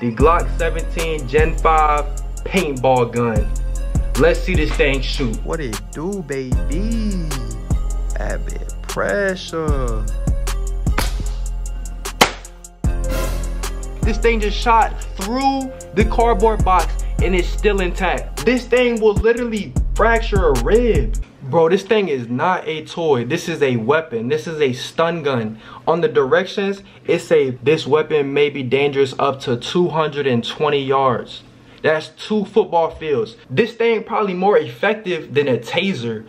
the Glock 17 Gen 5 paintball gun. Let's see this thing shoot. What it do, baby? Abbott pressure. This thing just shot through the cardboard box and it's still intact. This thing will literally fracture a rib. Bro, this thing is not a toy. This is a weapon. This is a stun gun. On the directions, it say this weapon may be dangerous up to 220 yards. That's two football fields. This thing probably more effective than a taser.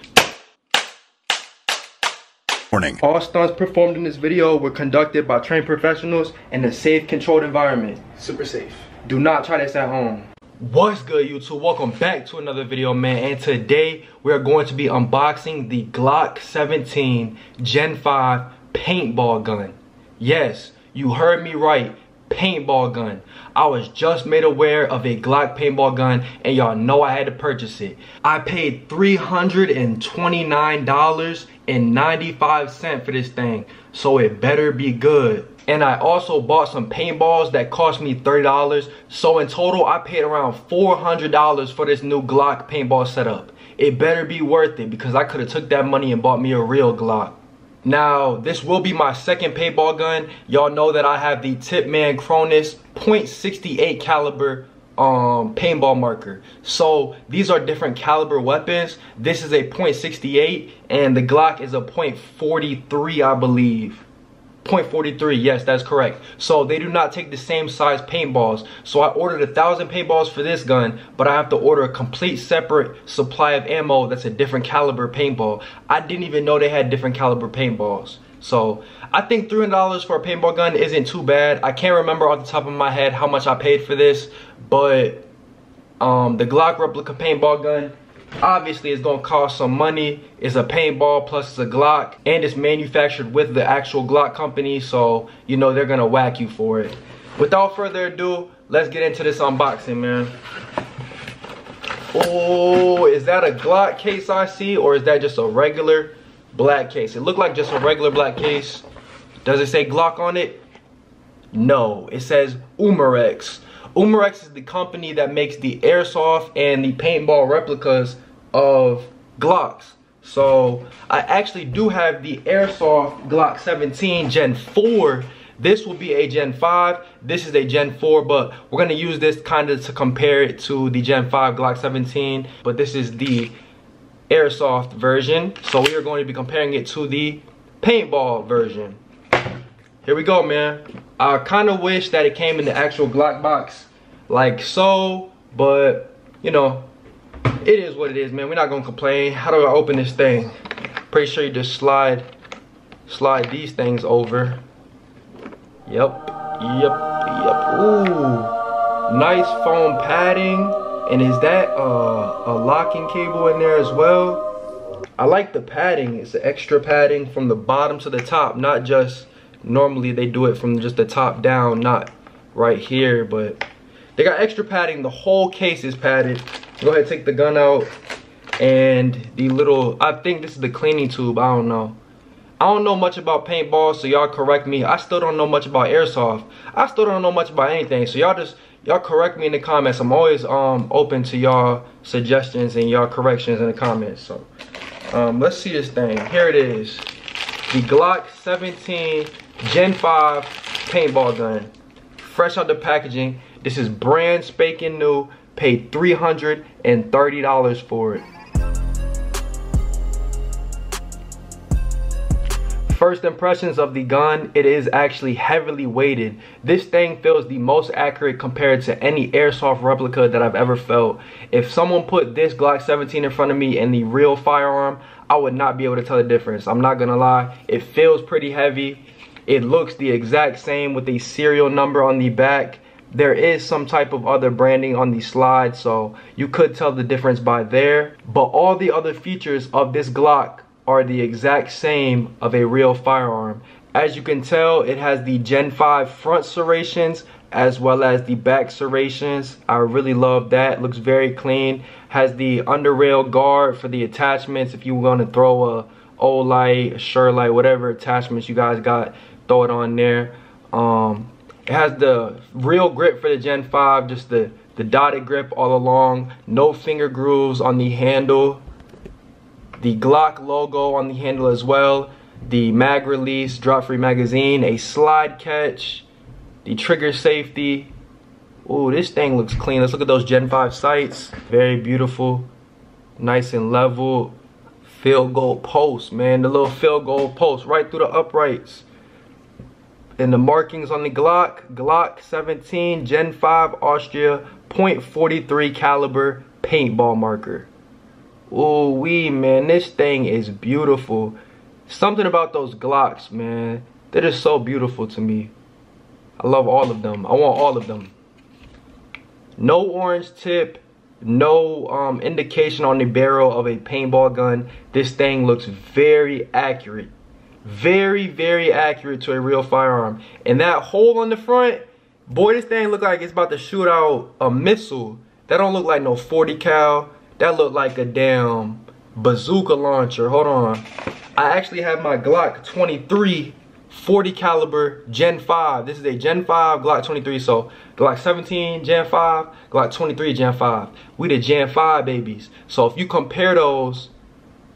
Warning. All stunts performed in this video were conducted by trained professionals in a safe, controlled environment. Super safe. Do not try this at home. What's good YouTube? Welcome back to another video man and today we're going to be unboxing the Glock 17 Gen 5 paintball gun. Yes, you heard me right, paintball gun. I was just made aware of a Glock paintball gun and y'all know I had to purchase it. I paid $329.95 for this thing, so it better be good. And I also bought some paintballs that cost me $30. So in total, I paid around $400 for this new Glock paintball setup. It better be worth it because I could have took that money and bought me a real Glock. Now, this will be my second paintball gun. Y'all know that I have the Tippmann Cronus .68 caliber um, paintball marker. So these are different caliber weapons. This is a .68 and the Glock is a .43, I believe. 0.43 yes that's correct. So they do not take the same size paintballs. So i ordered a thousand paintballs for this gun but i have to order a complete separate supply of ammo that's a different caliber paintball. I didn't even know they had different caliber paintballs. So i think $300 for a paintball gun isn't too bad. I can't remember off the top of my head how much i paid for this but um, the glock replica paintball gun obviously it's gonna cost some money. It's a paintball plus it's a glock and it's manufactured with the actual glock company so you know they're gonna whack you for it. Without further ado let's get into this unboxing man. Oh is that a glock case i see or is that just a regular black case? It looked like just a regular black case. Does it say glock on it? No it says umarex Umarex is the company that makes the airsoft and the paintball replicas of Glocks. So I actually do have the airsoft Glock 17 Gen 4. This will be a Gen 5. This is a Gen 4, but we're gonna use this kind of to compare it to the Gen 5 Glock 17. But this is the airsoft version. So we are going to be comparing it to the paintball version. Here we go, man. I kind of wish that it came in the actual Glock box like so, but you know, it is what it is, man. We're not gonna complain. How do I open this thing? Pretty sure you just slide, slide these things over. Yep, yep, yep. Ooh, nice foam padding. And is that uh, a locking cable in there as well? I like the padding. It's the extra padding from the bottom to the top, not just normally they do it from just the top down, not right here, but they got extra padding. The whole case is padded. Go ahead, take the gun out. And the little, I think this is the cleaning tube. I don't know. I don't know much about paintball, so y'all correct me. I still don't know much about airsoft. I still don't know much about anything. So y'all just, y'all correct me in the comments. I'm always um open to y'all suggestions and y'all corrections in the comments. So um, let's see this thing. Here it is. The Glock 17 Gen 5 paintball gun. Fresh out the packaging. This is brand spanking new. Paid $330 for it. First impressions of the gun, it is actually heavily weighted. This thing feels the most accurate compared to any airsoft replica that I've ever felt. If someone put this Glock 17 in front of me and the real firearm, I would not be able to tell the difference. I'm not gonna lie, it feels pretty heavy. It looks the exact same with a serial number on the back. There is some type of other branding on the slide, so you could tell the difference by there. But all the other features of this Glock are the exact same of a real firearm. As you can tell, it has the Gen 5 front serrations as well as the back serrations. I really love that. Looks very clean. Has the under rail guard for the attachments if you want to throw a Olight, Shurlite, whatever attachments you guys got, throw it on there. Um, It has the real grip for the Gen 5, just the, the dotted grip all along. No finger grooves on the handle. The Glock logo on the handle as well. The mag release, drop free magazine, a slide catch, the trigger safety. Ooh, this thing looks clean. Let's look at those Gen 5 sights. Very beautiful, nice and level. Field goal post, man. The little field goal post right through the uprights. And the markings on the Glock, Glock 17 Gen 5 Austria .43 caliber paintball marker. Ooh wee, man, this thing is beautiful. Something about those Glocks, man. They're just so beautiful to me. I love all of them. I want all of them. No orange tip, no um, indication on the barrel of a paintball gun. This thing looks very accurate. Very, very accurate to a real firearm. And that hole on the front, boy, this thing look like it's about to shoot out a missile. That don't look like no 40 cal. That look like a damn bazooka launcher. Hold on. I actually have my Glock 23 40 caliber Gen 5. This is a Gen 5 Glock 23. So Glock 17 Gen 5, Glock 23 Gen 5. We the Gen 5 babies. So if you compare those,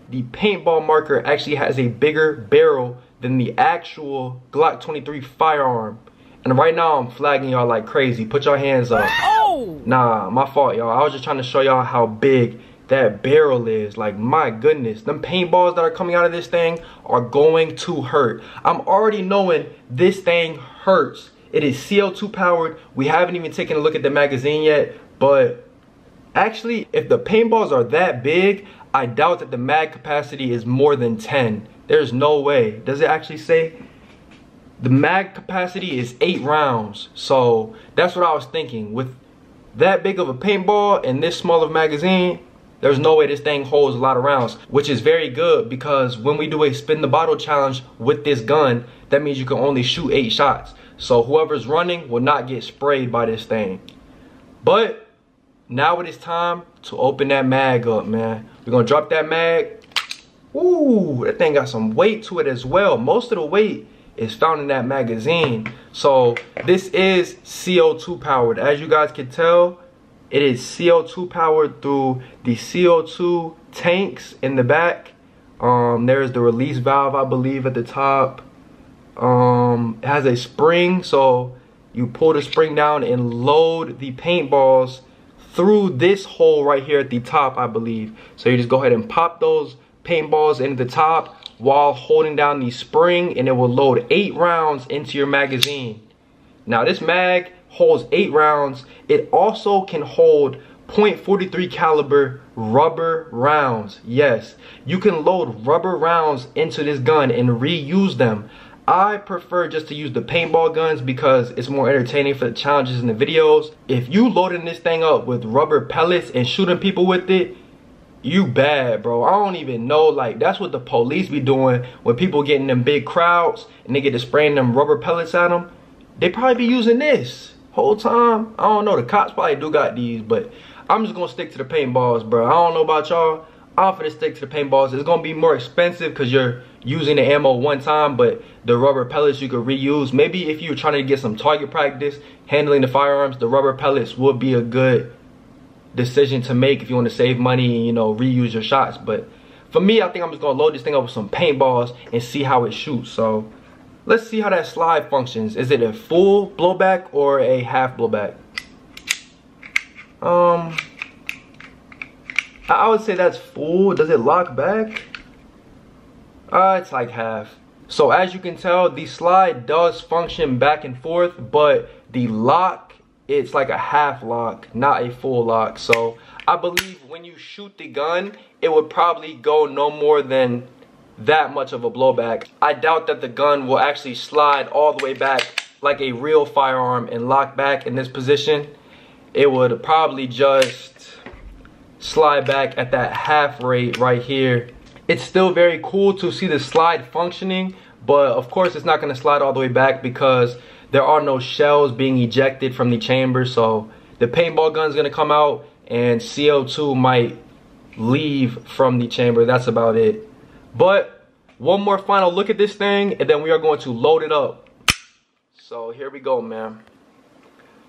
the paintball marker actually has a bigger barrel than the actual Glock 23 firearm. And right now I'm flagging y'all like crazy. Put your hands up. Oh! Nah, my fault y'all. I was just trying to show y'all how big that barrel is. Like, my goodness. Them paintballs that are coming out of this thing are going to hurt. I'm already knowing this thing hurts. It is CO2 powered. We haven't even taken a look at the magazine yet. But actually, if the paintballs are that big, I doubt that the mag capacity is more than 10. There's no way. Does it actually say? The mag capacity is 8 rounds. So that's what I was thinking. With that big of a paintball and this small of a magazine, there's no way this thing holds a lot of rounds, which is very good because when we do a spin the bottle challenge with this gun, that means you can only shoot eight shots. So whoever's running will not get sprayed by this thing. But now it is time to open that mag up, man. We're gonna drop that mag. Ooh, that thing got some weight to it as well. Most of the weight is found in that magazine. So this is CO2 powered. As you guys can tell, it is CO2 powered through the CO2 tanks in the back. Um, there's the release valve, I believe, at the top. Um, it has a spring, so you pull the spring down and load the paintballs through this hole right here at the top, I believe. So you just go ahead and pop those paintballs into the top while holding down the spring and it will load eight rounds into your magazine. Now this mag holds eight rounds. It also can hold .43 caliber rubber rounds. Yes, you can load rubber rounds into this gun and reuse them. I prefer just to use the paintball guns because it's more entertaining for the challenges in the videos. If you loading this thing up with rubber pellets and shooting people with it, you bad, bro. I don't even know. Like, that's what the police be doing when people get in them big crowds and they get to spraying them rubber pellets at them. They probably be using this whole time. I don't know. The cops probably do got these, but I'm just gonna stick to the paintballs, bro. I don't know about y'all. I'm gonna stick to the paintballs. It's gonna be more expensive because you're using the ammo one time, but the rubber pellets you could reuse. Maybe if you're trying to get some target practice handling the firearms, the rubber pellets would be a good decision to make if you want to save money and you know reuse your shots. But for me, I think I'm just gonna load this thing up with some paintballs and see how it shoots. So Let's see how that slide functions. Is it a full blowback or a half blowback? Um, I would say that's full. Does it lock back? Uh, it's like half. So as you can tell, the slide does function back and forth, but the lock, it's like a half lock, not a full lock. So I believe when you shoot the gun, it would probably go no more than that much of a blowback. I doubt that the gun will actually slide all the way back like a real firearm and lock back in this position. It would probably just slide back at that half rate right here. It's still very cool to see the slide functioning, but of course it's not gonna slide all the way back because there are no shells being ejected from the chamber. So the paintball gun's gonna come out and CO2 might leave from the chamber. That's about it. But one more final look at this thing and then we are going to load it up. so here we go, man.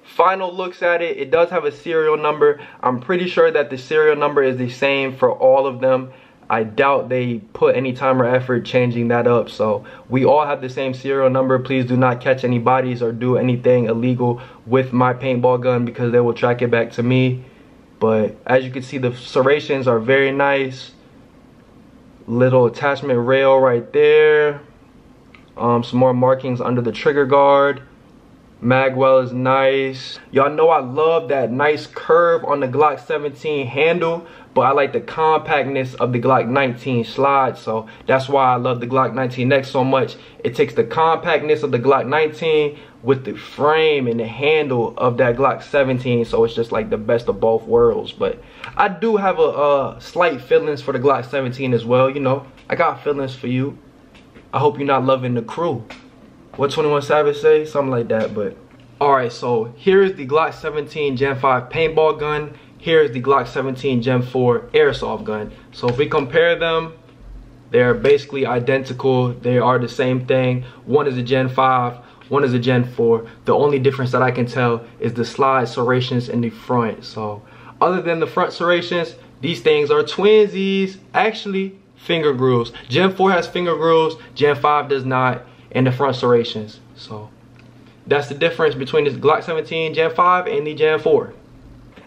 Final looks at it, it does have a serial number. I'm pretty sure that the serial number is the same for all of them. I doubt they put any time or effort changing that up. So we all have the same serial number. Please do not catch any bodies or do anything illegal with my paintball gun because they will track it back to me. But as you can see, the serrations are very nice. Little attachment rail right there. Um, some more markings under the trigger guard. Magwell is nice. Y'all know I love that nice curve on the Glock 17 handle, but I like the compactness of the Glock 19 slide, so that's why I love the Glock 19X so much. It takes the compactness of the Glock 19 with the frame and the handle of that Glock 17, so it's just like the best of both worlds. But I do have a, slight feelings for the Glock 17 as well, you know. I got feelings for you. I hope you're not loving the crew what 21 Savage say? Something like that, but. Alright, so here's the Glock 17 Gen 5 paintball gun. Here's the Glock 17 Gen 4 airsoft gun. So if we compare them, they're basically identical. They are the same thing. One is a Gen 5, one is a Gen 4. The only difference that I can tell is the slide serrations in the front. So other than the front serrations, these things are twinsies. Actually, finger grooves. Gen 4 has finger grooves, Gen 5 does not and the front serrations. So that's the difference between this Glock 17 Gen 5 and the Gen 4.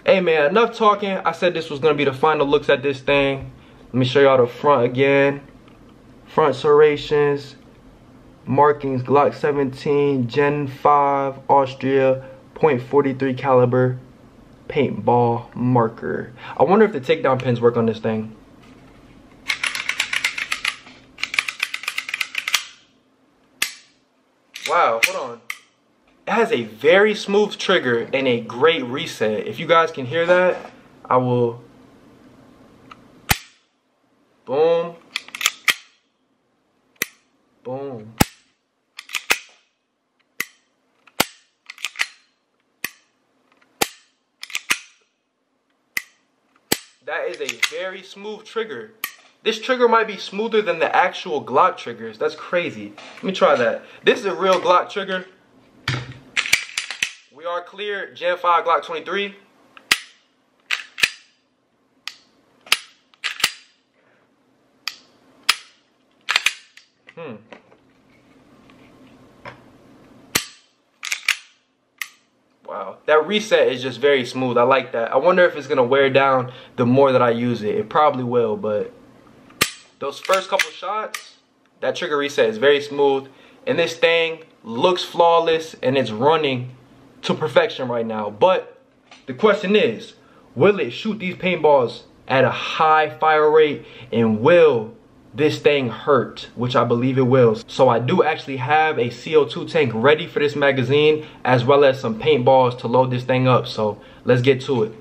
Hey man, enough talking. I said this was gonna be the final looks at this thing. Let me show y'all the front again. Front serrations, markings, Glock 17, Gen 5, Austria, .43 caliber, paintball marker. I wonder if the takedown pins work on this thing. Wow, hold on. It has a very smooth trigger and a great reset. If you guys can hear that, I will... Boom. Boom. That is a very smooth trigger. This trigger might be smoother than the actual Glock triggers. That's crazy. Let me try that. This is a real Glock trigger. Are clear. Gen 5 Glock 23. Hmm. Wow, that reset is just very smooth. I like that. I wonder if it's gonna wear down the more that I use it. It probably will, but those first couple shots, that trigger reset is very smooth. And this thing looks flawless and it's running to perfection right now. But the question is, will it shoot these paintballs at a high fire rate and will this thing hurt, which I believe it will. So I do actually have a CO2 tank ready for this magazine as well as some paintballs to load this thing up. So let's get to it.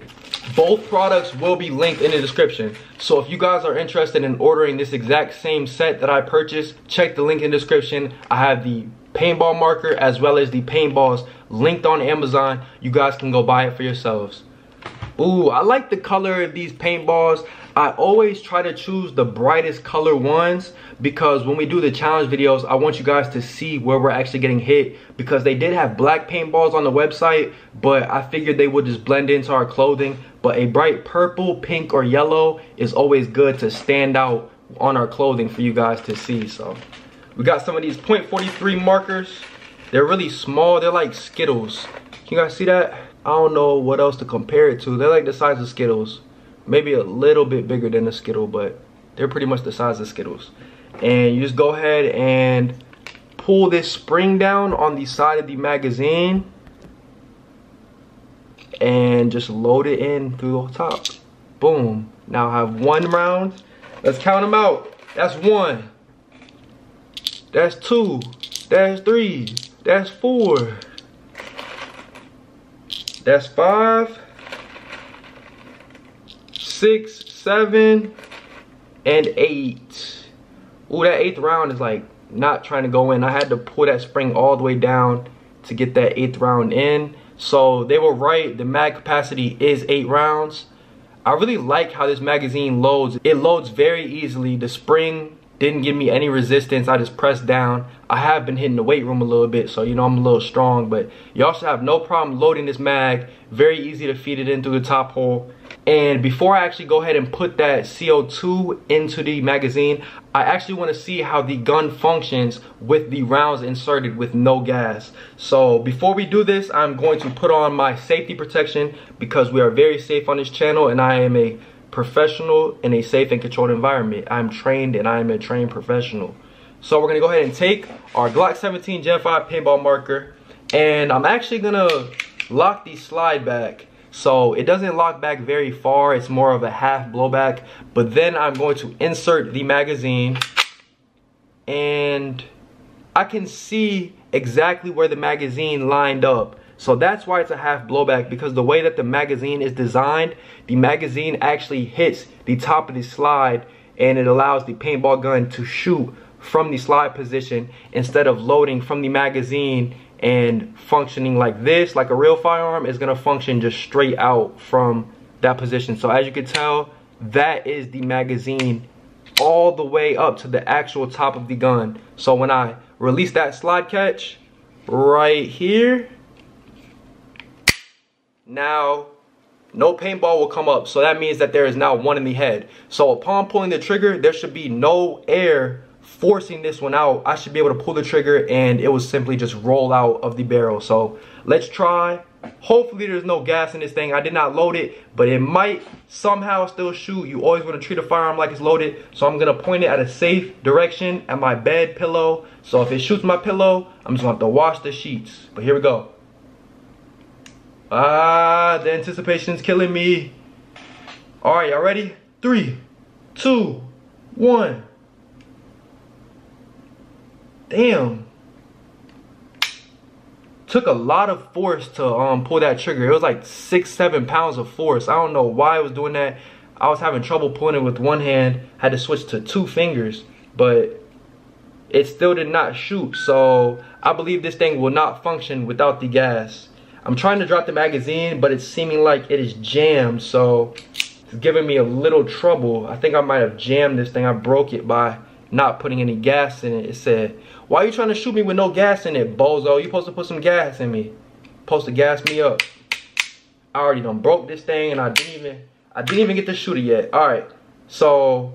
Both products will be linked in the description. So if you guys are interested in ordering this exact same set that I purchased, check the link in the description. I have the paintball marker as well as the paintballs linked on Amazon. You guys can go buy it for yourselves. Ooh, I like the color of these paintballs. I always try to choose the brightest color ones because when we do the challenge videos, I want you guys to see where we're actually getting hit because they did have black paintballs on the website, but I figured they would just blend into our clothing. But a bright purple, pink, or yellow is always good to stand out on our clothing for you guys to see. So we got some of these .43 markers. They're really small. They're like Skittles. Can you guys see that? I don't know what else to compare it to. They're like the size of Skittles maybe a little bit bigger than a Skittle, but they're pretty much the size of Skittles. And you just go ahead and pull this spring down on the side of the magazine and just load it in through the top. Boom. Now I have one round. Let's count them out. That's one. That's two. That's three. That's four. That's five six, seven, and eight. Ooh, that eighth round is like not trying to go in. I had to pull that spring all the way down to get that eighth round in. So they were right. The mag capacity is eight rounds. I really like how this magazine loads. It loads very easily. The spring didn't give me any resistance. I just pressed down. I have been hitting the weight room a little bit, so you know I'm a little strong, but y'all should have no problem loading this mag. Very easy to feed it in through the top hole. And before I actually go ahead and put that CO2 into the magazine, I actually want to see how the gun functions with the rounds inserted with no gas. So before we do this, I'm going to put on my safety protection because we are very safe on this channel and I am a professional in a safe and controlled environment. I'm trained and I am a trained professional. So we're gonna go ahead and take our Glock 17 Gen 5 paintball marker and I'm actually gonna lock the slide back. So it doesn't lock back very far, it's more of a half blowback. But then I'm going to insert the magazine and I can see exactly where the magazine lined up. So that's why it's a half blowback because the way that the magazine is designed, the magazine actually hits the top of the slide and it allows the paintball gun to shoot from the slide position instead of loading from the magazine and functioning like this, like a real firearm, is gonna function just straight out from that position. So as you can tell, that is the magazine all the way up to the actual top of the gun. So when I release that slide catch right here, now no paintball will come up. So that means that there is now one in the head. So upon pulling the trigger, there should be no air forcing this one out. I should be able to pull the trigger and it will simply just roll out of the barrel. So let's try. Hopefully there's no gas in this thing. I did not load it, but it might somehow still shoot. You always want to treat a firearm like it's loaded. So I'm going to point it at a safe direction at my bed pillow. So if it shoots my pillow, I'm just going to have to wash the sheets. But here we go. Ah, the anticipation's killing me. All right, y'all ready? Three, two, one. Damn. Took a lot of force to um pull that trigger. It was like six, seven pounds of force. I don't know why I was doing that. I was having trouble pulling it with one hand. Had to switch to two fingers, but it still did not shoot. So I believe this thing will not function without the gas. I'm trying to drop the magazine, but it's seeming like it is jammed, so it's giving me a little trouble. I think I might have jammed this thing. I broke it by not putting any gas in it. It said, why are you trying to shoot me with no gas in it, bozo? You're supposed to put some gas in me. Supposed to gas me up. I already done broke this thing and I didn't even I didn't even get to shoot it yet. Alright. So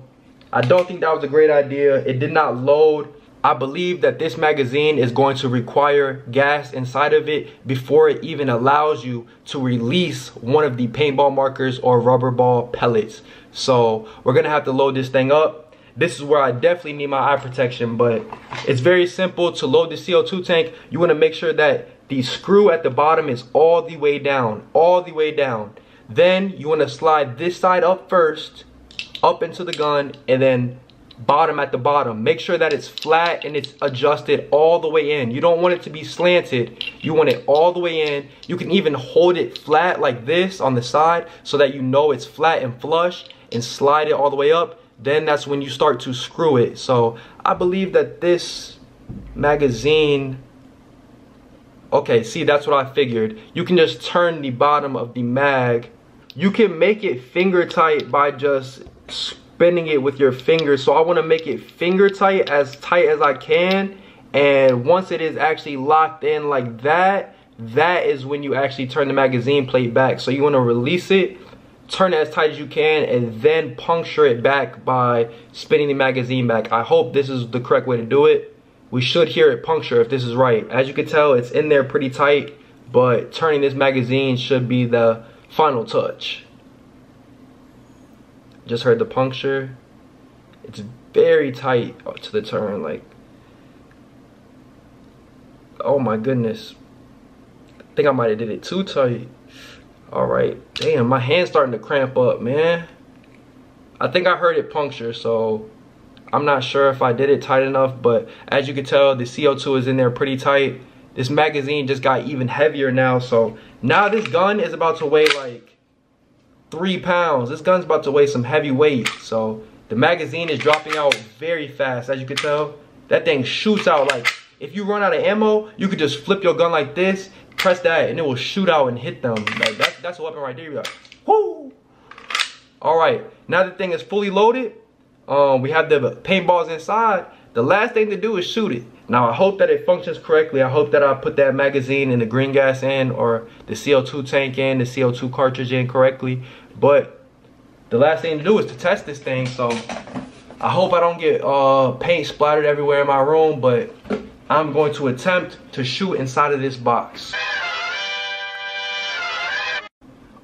I don't think that was a great idea. It did not load I believe that this magazine is going to require gas inside of it before it even allows you to release one of the paintball markers or rubber ball pellets. So we're gonna have to load this thing up. This is where I definitely need my eye protection, but it's very simple to load the CO2 tank. You wanna make sure that the screw at the bottom is all the way down, all the way down. Then you wanna slide this side up first, up into the gun, and then bottom at the bottom. Make sure that it's flat and it's adjusted all the way in. You don't want it to be slanted. You want it all the way in. You can even hold it flat like this on the side so that you know it's flat and flush and slide it all the way up. Then that's when you start to screw it. So I believe that this magazine okay see that's what I figured you can just turn the bottom of the mag you can make it finger tight by just bending it with your fingers. So I want to make it finger tight, as tight as I can. And once it is actually locked in like that, that is when you actually turn the magazine plate back. So you want to release it, turn it as tight as you can, and then puncture it back by spinning the magazine back. I hope this is the correct way to do it. We should hear it puncture if this is right. As you can tell, it's in there pretty tight, but turning this magazine should be the final touch. Just heard the puncture. It's very tight to the turn. Like, oh my goodness. I think I might have did it too tight. All right. Damn, my hand's starting to cramp up, man. I think I heard it puncture, so I'm not sure if I did it tight enough, but as you can tell, the CO2 is in there pretty tight. This magazine just got even heavier now, so now this gun is about to weigh like three pounds. This gun's about to weigh some heavy weight. So the magazine is dropping out very fast. As you can tell, that thing shoots out like, if you run out of ammo, you could just flip your gun like this, press that, and it will shoot out and hit them. Like that, that's a weapon right there. Like, whoo! All right, now the thing is fully loaded. Um, we have the paintballs inside. The last thing to do is shoot it. Now I hope that it functions correctly. I hope that I put that magazine and the green gas in or the CO2 tank in, the CO2 cartridge in correctly. But the last thing to do is to test this thing. So I hope I don't get uh, paint splattered everywhere in my room, but I'm going to attempt to shoot inside of this box.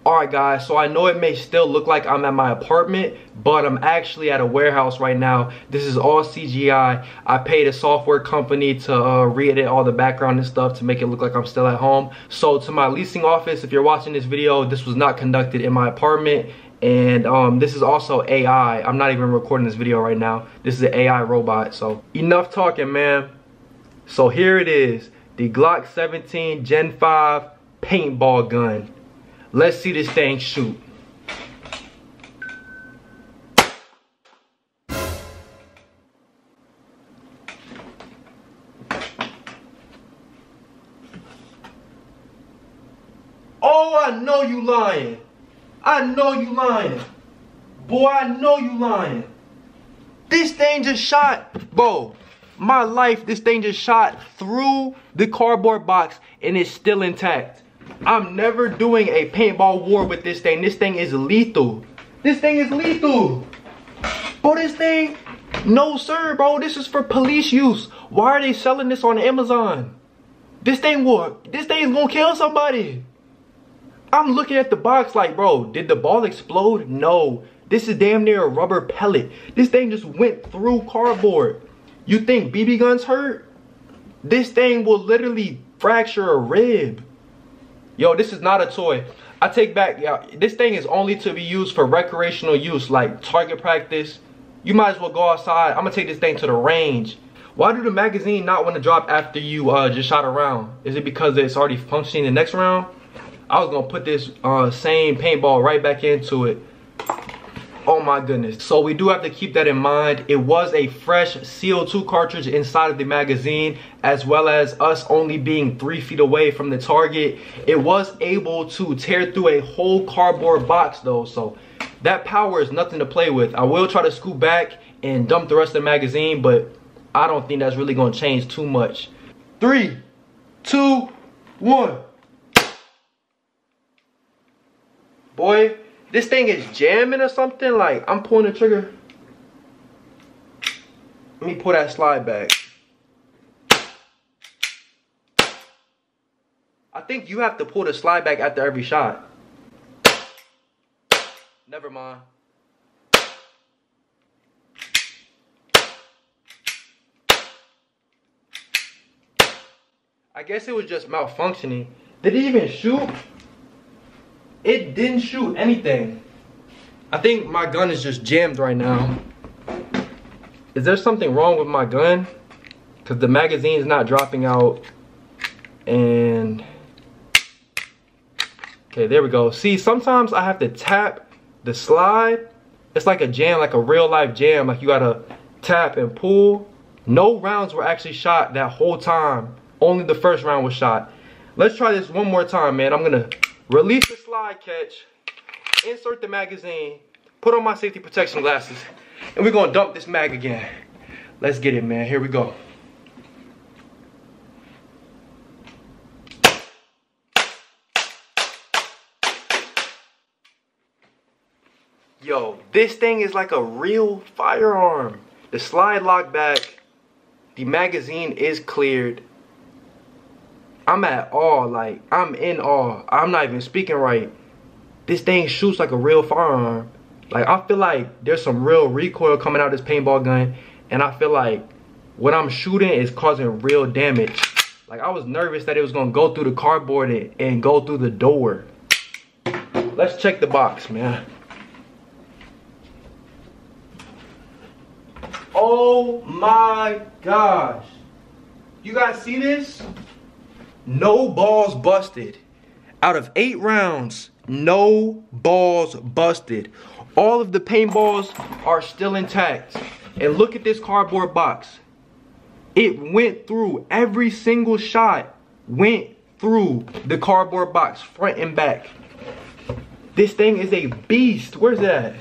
Alright guys, so I know it may still look like I'm at my apartment, but I'm actually at a warehouse right now. This is all CGI. I paid a software company to uh, re-edit all the background and stuff to make it look like I'm still at home. So to my leasing office, if you're watching this video, this was not conducted in my apartment. And um, this is also AI. I'm not even recording this video right now. This is an AI robot. So enough talking, man. So here it is. The Glock 17 Gen 5 paintball gun. Let's see this thing shoot. Oh, I know you lying. I know you lying. Boy, I know you lying. This thing just shot, bro. My life, this thing just shot through the cardboard box and it's still intact. I'm never doing a paintball war with this thing. This thing is lethal. This thing is lethal. Bro, this thing, no sir, bro. This is for police use. Why are they selling this on Amazon? This thing will, this thing is gonna kill somebody. I'm looking at the box like, bro, did the ball explode? No. This is damn near a rubber pellet. This thing just went through cardboard. You think BB guns hurt? This thing will literally fracture a rib. Yo, this is not a toy. I take back, yeah, this thing is only to be used for recreational use, like target practice. You might as well go outside. I'm gonna take this thing to the range. Why do the magazine not want to drop after you uh, just shot a round? Is it because it's already functioning the next round? I was gonna put this uh, same paintball right back into it. Oh my goodness. So we do have to keep that in mind. It was a fresh CO2 cartridge inside of the magazine, as well as us only being three feet away from the target. It was able to tear through a whole cardboard box though, so that power is nothing to play with. I will try to scoop back and dump the rest of the magazine, but I don't think that's really gonna change too much. Three, two, one. Boy, this thing is jamming or something. Like, I'm pulling the trigger. Let me pull that slide back. I think you have to pull the slide back after every shot. Never mind. I guess it was just malfunctioning. Did it even shoot? It didn't shoot anything. I think my gun is just jammed right now. Is there something wrong with my gun? Because the magazine is not dropping out. And... Okay, there we go. See, sometimes I have to tap the slide. It's like a jam, like a real life jam. Like you gotta tap and pull. No rounds were actually shot that whole time. Only the first round was shot. Let's try this one more time, man. I'm gonna release the slide catch, insert the magazine, put on my safety protection glasses, and we're gonna dump this mag again. Let's get it, man. Here we go. Yo, this thing is like a real firearm. The slide lock back, the magazine is cleared, I'm at awe, like, I'm in awe. I'm not even speaking right. This thing shoots like a real firearm. Like, I feel like there's some real recoil coming out of this paintball gun, and I feel like what I'm shooting is causing real damage. Like, I was nervous that it was gonna go through the cardboard and, and go through the door. Let's check the box, man. Oh my gosh. You guys see this? No balls busted. Out of eight rounds, no balls busted. All of the paintballs are still intact. And look at this cardboard box. It went through every single shot, went through the cardboard box, front and back. This thing is a beast. Where's that?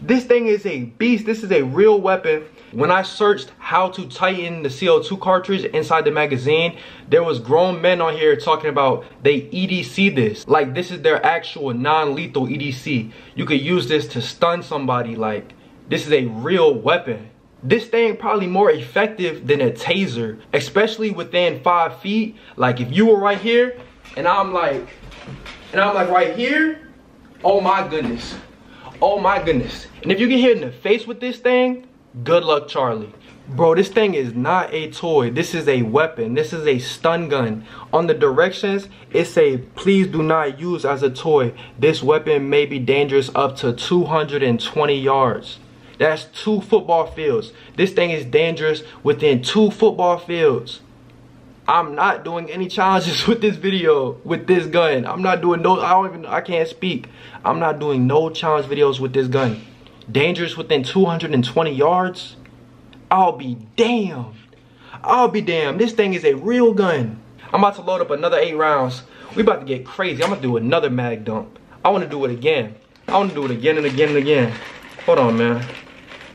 This thing is a beast. This is a real weapon. When I searched how to tighten the CO2 cartridge inside the magazine, there was grown men on here talking about they EDC this. Like this is their actual non-lethal EDC. You could use this to stun somebody. Like this is a real weapon. This thing probably more effective than a taser, especially within five feet. Like if you were right here and I'm like, and I'm like right here, oh my goodness. Oh my goodness. And if you get hit in the face with this thing, good luck, Charlie. Bro, this thing is not a toy. This is a weapon. This is a stun gun. On the directions, it say, please do not use as a toy. This weapon may be dangerous up to 220 yards. That's two football fields. This thing is dangerous within two football fields. I'm not doing any challenges with this video, with this gun. I'm not doing no, I don't even, I can't speak. I'm not doing no challenge videos with this gun. Dangerous within 220 yards? I'll be damned. I'll be damned. This thing is a real gun. I'm about to load up another eight rounds. We about to get crazy. I'm gonna do another mag dump. I wanna do it again. I wanna do it again and again and again. Hold on, man.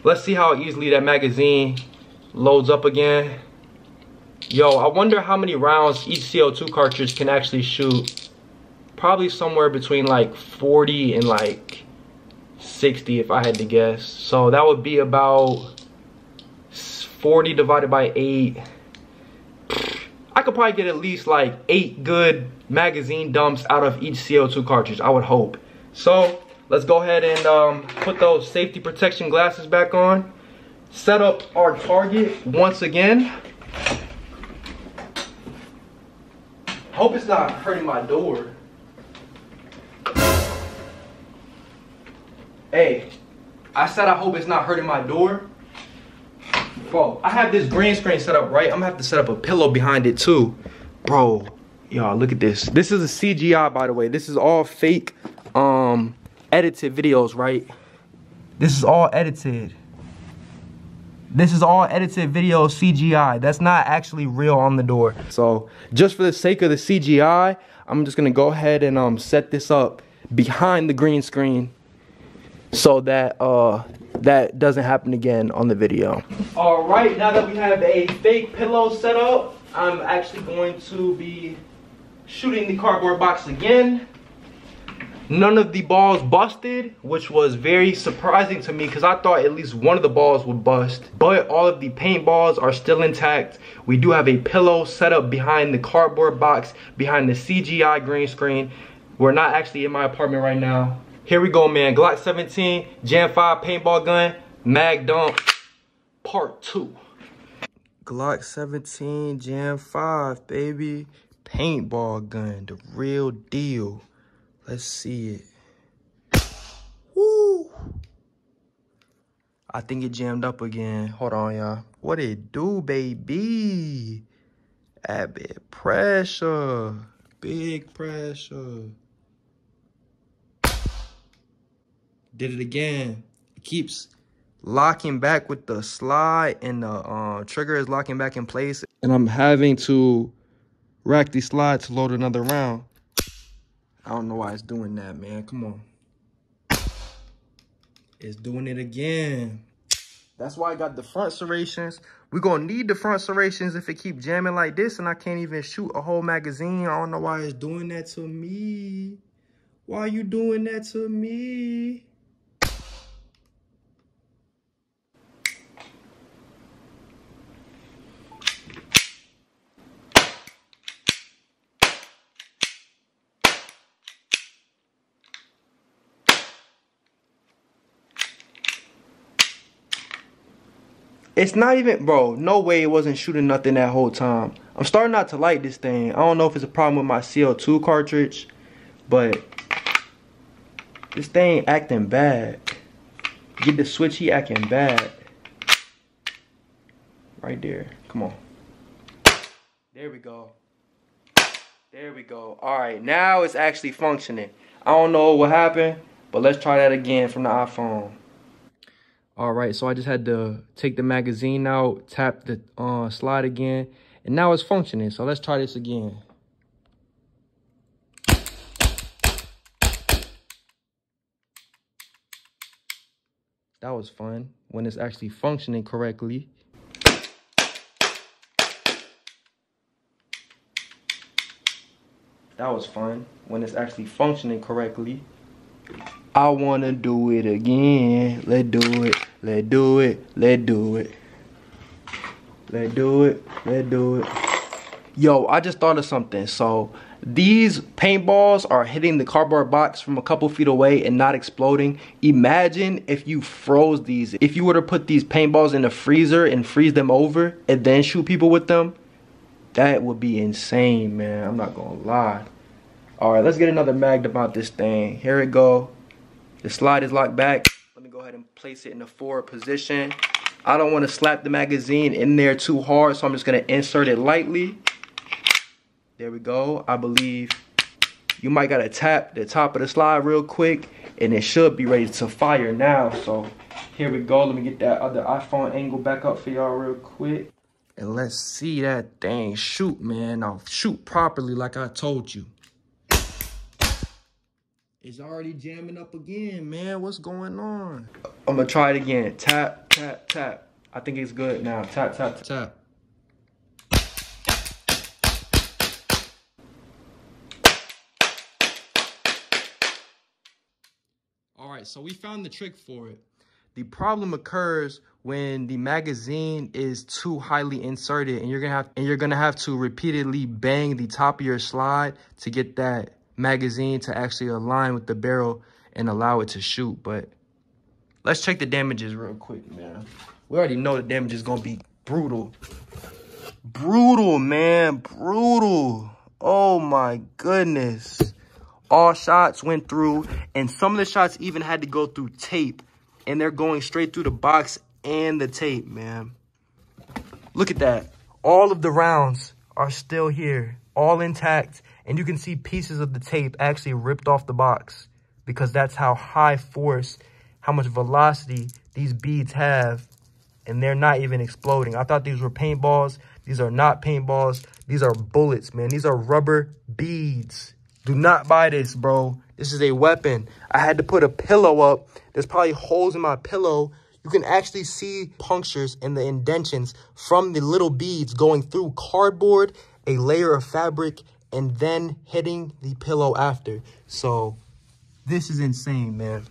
Let's see how easily that magazine loads up again. Yo, I wonder how many rounds each CO2 cartridge can actually shoot. Probably somewhere between like 40 and like 60 if I had to guess. So that would be about 40 divided by 8. I could probably get at least like 8 good magazine dumps out of each CO2 cartridge, I would hope. So let's go ahead and um, put those safety protection glasses back on. Set up our target once again. Hope it's not hurting my door. Hey, I said I hope it's not hurting my door. Bro, I have this green screen set up, right? I'm gonna have to set up a pillow behind it too. Bro, y'all, look at this. This is a CGI, by the way. This is all fake, um, edited videos, right? This is all edited. This is all edited video CGI. That's not actually real on the door. So just for the sake of the CGI, I'm just gonna go ahead and um, set this up behind the green screen so that uh, that doesn't happen again on the video. All right, now that we have a fake pillow set up, I'm actually going to be shooting the cardboard box again. None of the balls busted, which was very surprising to me because I thought at least one of the balls would bust. But all of the paint balls are still intact. We do have a pillow set up behind the cardboard box, behind the CGI green screen. We're not actually in my apartment right now. Here we go, man. Glock 17, Gen 5 paintball gun, mag dump, part two. Glock 17, Gen 5, baby. Paintball gun, the real deal. Let's see it. Woo! I think it jammed up again. Hold on, y'all. What it do, baby? Abbott pressure. Big pressure. Did it again. It keeps locking back with the slide and the uh, trigger is locking back in place. And I'm having to rack the slide to load another round. I don't know why it's doing that, man. Come on. It's doing it again. That's why I got the front serrations. We're going to need the front serrations if it keep jamming like this and I can't even shoot a whole magazine. I don't know why it's doing that to me. Why are you doing that to me? It's not even, bro, no way it wasn't shooting nothing that whole time. I'm starting not to like this thing. I don't know if it's a problem with my CO2 cartridge, but this thing acting bad. Get the switch, he acting bad. Right there, come on. There we go. There we go. All right, now it's actually functioning. I don't know what happened, but let's try that again from the iPhone. All right, so I just had to take the magazine out, tap the uh, slide again, and now it's functioning. So let's try this again. That was fun when it's actually functioning correctly. That was fun when it's actually functioning correctly. I wanna do it again. Let's do it. Let's do it. Let's do it. Let's do it. Let's do it. Yo, I just thought of something. So these paintballs are hitting the cardboard box from a couple feet away and not exploding. Imagine if you froze these. If you were to put these paintballs in a freezer and freeze them over and then shoot people with them, that would be insane, man. I'm not gonna lie. All right, let's get another mag about this thing. Here it go. The slide is locked back. Ahead and place it in the forward position. I don't want to slap the magazine in there too hard, so I'm just gonna insert it lightly. There we go. I believe you might gotta tap the top of the slide real quick and it should be ready to fire now. So here we go. Let me get that other iPhone angle back up for y'all real quick. And let's see that thing shoot, man. Now shoot properly like I told you. It's already jamming up again, man. What's going on? I'm gonna try it again. Tap, tap, tap. I think it's good now. Tap, tap, tap. All right, so we found the trick for it. The problem occurs when the magazine is too highly inserted and you're gonna have and you're gonna have to repeatedly bang the top of your slide to get that magazine to actually align with the barrel and allow it to shoot. But let's check the damages real quick, man. We already know the damage is gonna be brutal. Brutal, man, brutal. Oh my goodness all shots went through and some of the shots even had to go through tape and they're going straight through the box and the tape man look at that all of the rounds are still here all intact and you can see pieces of the tape actually ripped off the box because that's how high force how much velocity these beads have and they're not even exploding i thought these were paintballs these are not paintballs these are bullets man these are rubber beads do not buy this, bro. This is a weapon. I had to put a pillow up. There's probably holes in my pillow. You can actually see punctures in the indentions from the little beads going through cardboard, a layer of fabric, and then hitting the pillow after. So this is insane, man.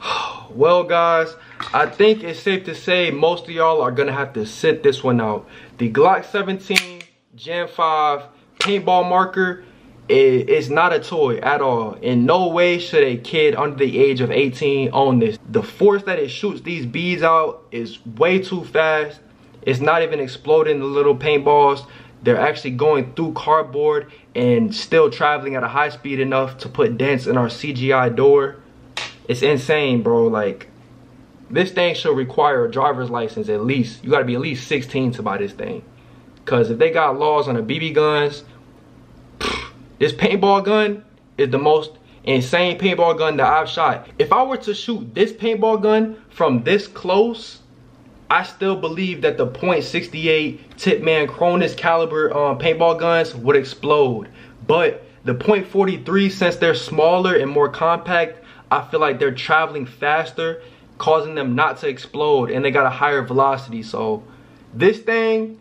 Well, guys, I think it's safe to say most of y'all are going to have to sit this one out. The Glock 17 Gen 5 paintball marker is not a toy at all. In no way should a kid under the age of 18 own this. The force that it shoots these beads out is way too fast. It's not even exploding the little paintballs. They're actually going through cardboard and still traveling at a high speed enough to put dents in our CGI door. It's insane, bro. Like, this thing should require a driver's license at least. You gotta be at least 16 to buy this thing. Cause if they got laws on the BB guns, this paintball gun is the most insane paintball gun that I've shot. If I were to shoot this paintball gun from this close, I still believe that the .68 Tippmann Cronus caliber um, paintball guns would explode. But the .43, since they're smaller and more compact, I feel like they're traveling faster, causing them not to explode, and they got a higher velocity. So this thing,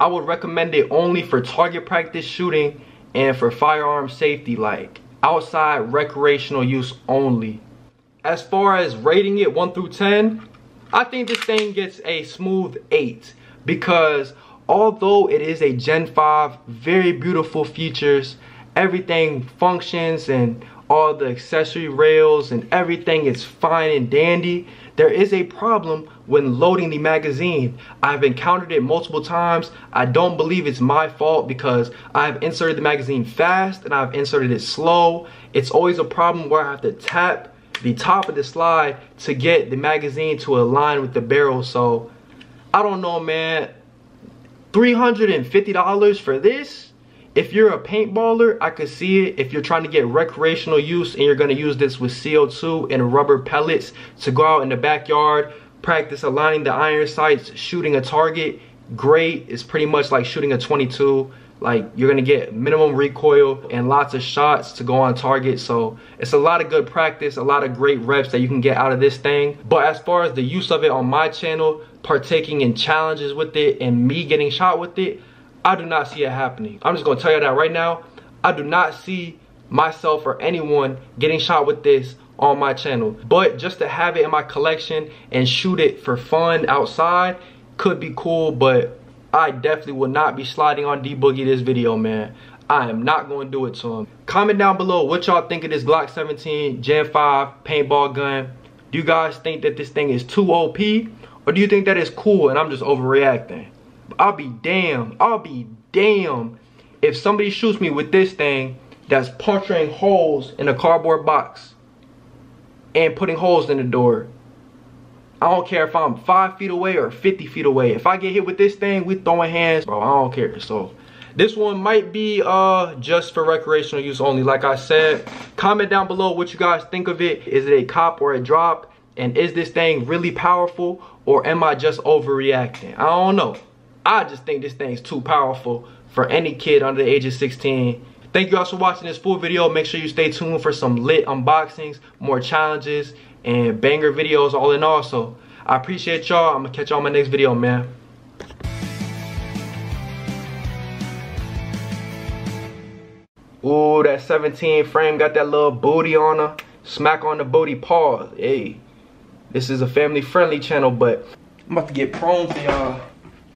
I would recommend it only for target practice shooting and for firearm safety like outside recreational use only. As far as rating it 1 through 10, I think this thing gets a smooth 8 because although it is a Gen 5, very beautiful features, everything functions and all the accessory rails and everything is fine and dandy, there is a problem when loading the magazine. I've encountered it multiple times. I don't believe it's my fault because I've inserted the magazine fast and I've inserted it slow. It's always a problem where I have to tap the top of the slide to get the magazine to align with the barrel. So I don't know, man. $350 for this? If you're a paintballer, I could see it. If you're trying to get recreational use and you're gonna use this with CO2 and rubber pellets to go out in the backyard, practice aligning the iron sights, shooting a target, great. It's pretty much like shooting a 22. Like you're gonna get minimum recoil and lots of shots to go on target. So it's a lot of good practice a lot of great reps that you can get out of this thing. But as far as the use of it on my channel partaking in challenges with it and me getting shot with it i do not see it happening. I'm just gonna tell you that right now. I do not see myself or anyone getting shot with this on my channel. But just to have it in my collection and shoot it for fun outside could be cool but I definitely will not be sliding on D Boogie this video, man. I am not going to do it to him. Comment down below what y'all think of this Glock 17 Gen 5 paintball gun. Do you guys think that this thing is too OP? Or do you think that it's cool and I'm just overreacting? I'll be damn, I'll be damn if somebody shoots me with this thing that's puncturing holes in a cardboard box and putting holes in the door I don't care if I'm five feet away or 50 feet away. If I get hit with this thing, we throwing hands, bro, I don't care. So this one might be uh just for recreational use only. Like I said, comment down below what you guys think of it. Is it a cop or a drop? And is this thing really powerful or am I just overreacting? I don't know. I just think this thing's too powerful for any kid under the age of 16. Thank you guys for watching this full video. Make sure you stay tuned for some lit unboxings, more challenges, and banger videos all in all. So I appreciate y'all. I'm gonna catch y'all in my next video, man. Ooh, that 17 frame got that little booty on her. Smack on the booty paw. Hey, this is a family friendly channel, but I'm about to get prone for y'all.